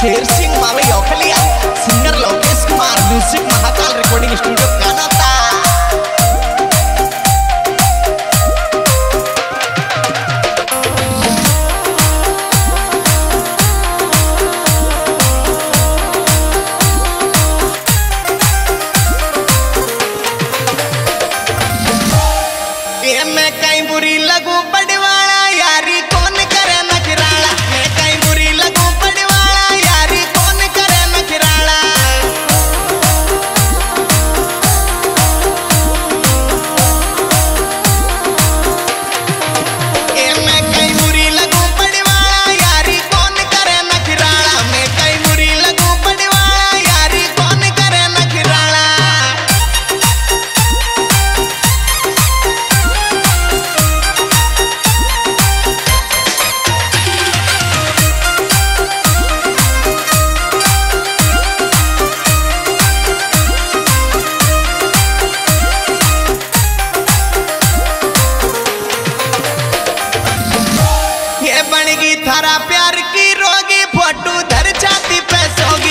hits. ज़िंदगी थारा प्यार की रोगी फोटू धर छाती पैसोगी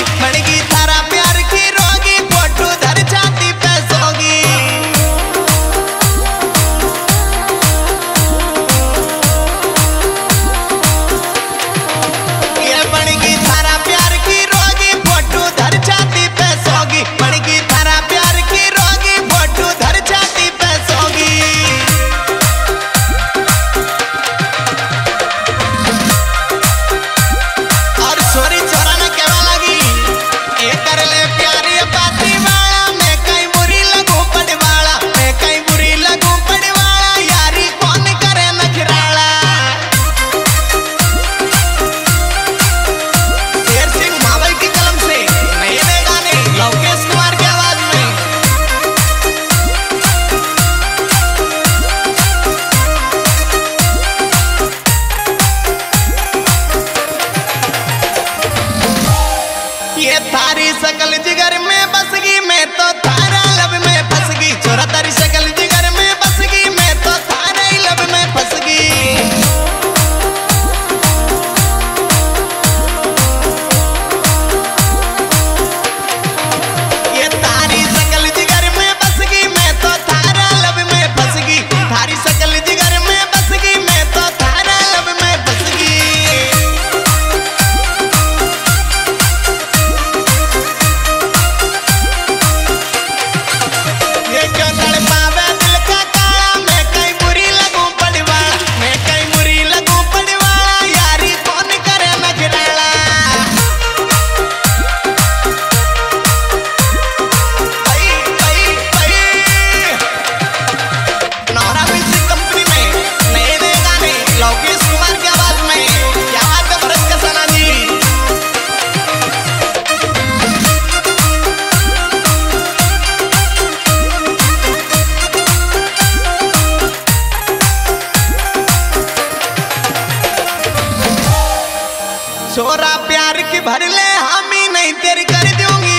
छोरा प्यार की भर ले हामी नहीं तेरी कर दूँगी